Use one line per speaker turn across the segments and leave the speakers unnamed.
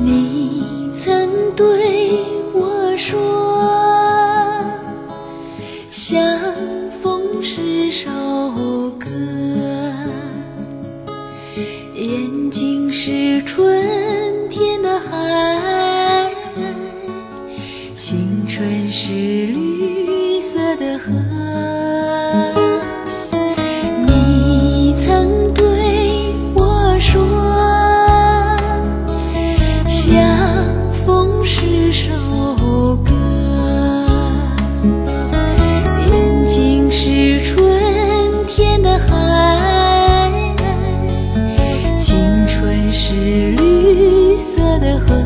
你曾对我说相逢是首歌眼睛是春天的海青春是绿色的河。是首歌眼睛是春天的海青春是绿色的河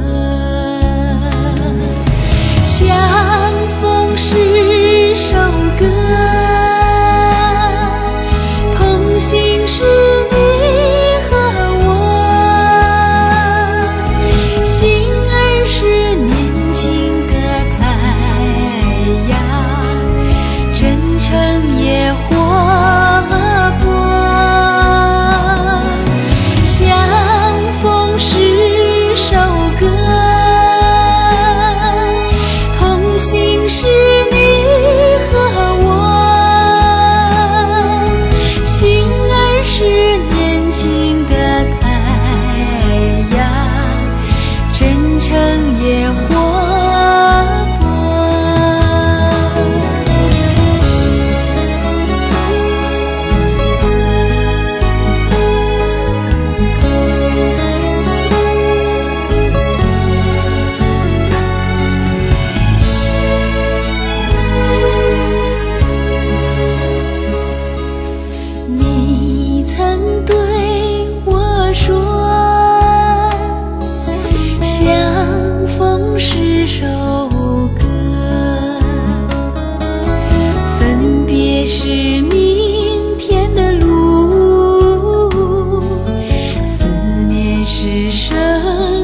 相逢是首歌同行是是 love.